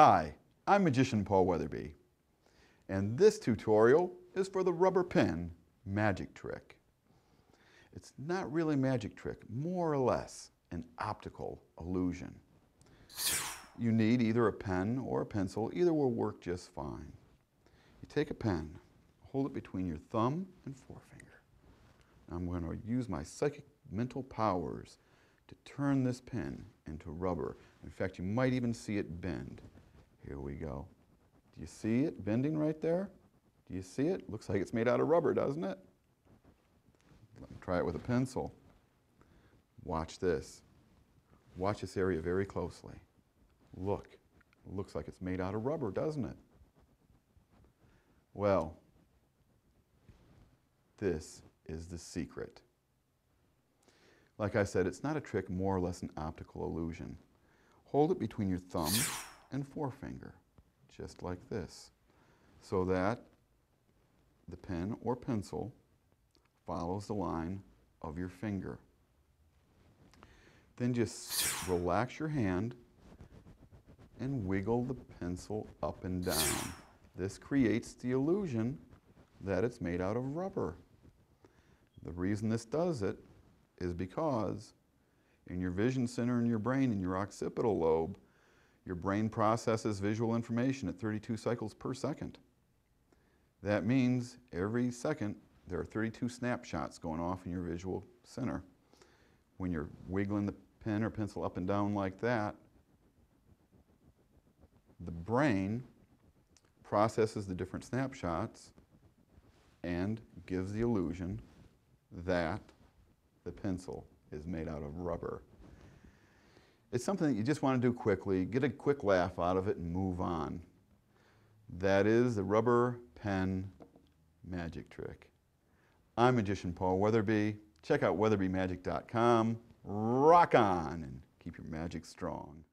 Hi, I'm Magician Paul Weatherbee, and this tutorial is for the rubber pen magic trick. It's not really a magic trick, more or less an optical illusion. You need either a pen or a pencil, either will work just fine. You take a pen, hold it between your thumb and forefinger. I'm going to use my psychic mental powers to turn this pen into rubber. In fact, you might even see it bend. Here we go. Do you see it bending right there? Do you see it? Looks like it's made out of rubber, doesn't it? Let me try it with a pencil. Watch this. Watch this area very closely. Look. Looks like it's made out of rubber, doesn't it? Well, this is the secret. Like I said, it's not a trick, more or less an optical illusion. Hold it between your thumb and forefinger, just like this, so that the pen or pencil follows the line of your finger. Then just relax your hand and wiggle the pencil up and down. This creates the illusion that it's made out of rubber. The reason this does it is because in your vision center in your brain, in your occipital lobe, your brain processes visual information at 32 cycles per second. That means every second there are 32 snapshots going off in your visual center. When you're wiggling the pen or pencil up and down like that, the brain processes the different snapshots and gives the illusion that the pencil is made out of rubber. It's something that you just want to do quickly, get a quick laugh out of it and move on. That is the rubber pen magic trick. I'm Magician Paul Weatherbee. Check out weatherbeemagic.com. Rock on and keep your magic strong.